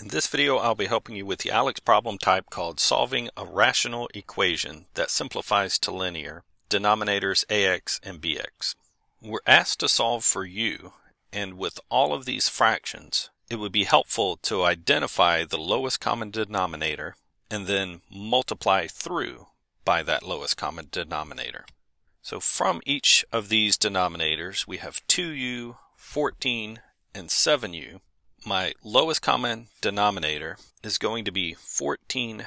In this video I'll be helping you with the ALEKS problem type called solving a rational equation that simplifies to linear, denominators ax and bx. We're asked to solve for u, and with all of these fractions, it would be helpful to identify the lowest common denominator and then multiply through by that lowest common denominator. So from each of these denominators we have 2u, 14, and 7u my lowest common denominator is going to be 14u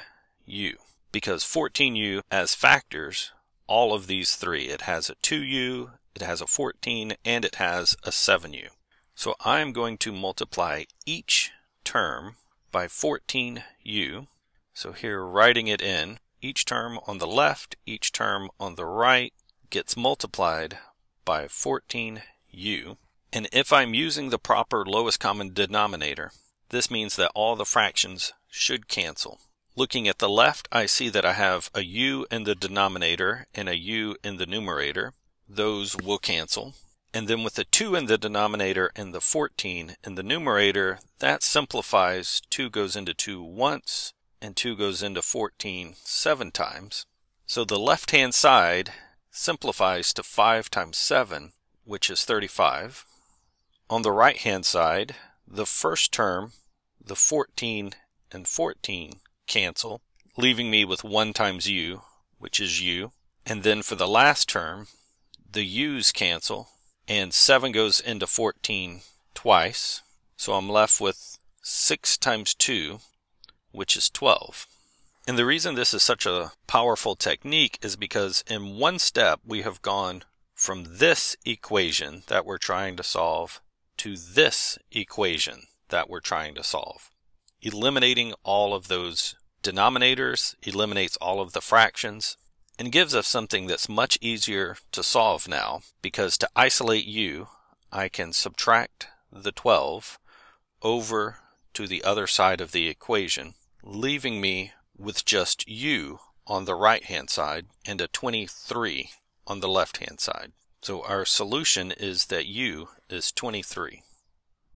because 14u as factors all of these three. It has a 2u, it has a 14, and it has a 7u. So I'm going to multiply each term by 14u. So here writing it in, each term on the left, each term on the right gets multiplied by 14u. And if I'm using the proper lowest common denominator, this means that all the fractions should cancel. Looking at the left, I see that I have a u in the denominator and a u in the numerator. Those will cancel. And then with the 2 in the denominator and the 14 in the numerator, that simplifies. 2 goes into 2 once, and 2 goes into 14 seven times. So the left-hand side simplifies to 5 times 7, which is 35. On the right hand side, the first term, the 14 and 14 cancel, leaving me with 1 times u, which is u. And then for the last term, the u's cancel, and 7 goes into 14 twice. So I'm left with 6 times 2, which is 12. And the reason this is such a powerful technique is because in one step we have gone from this equation that we're trying to solve to this equation that we're trying to solve. Eliminating all of those denominators eliminates all of the fractions and gives us something that's much easier to solve now because to isolate u, I can subtract the 12 over to the other side of the equation, leaving me with just u on the right hand side and a 23 on the left hand side. So our solution is that u is 23.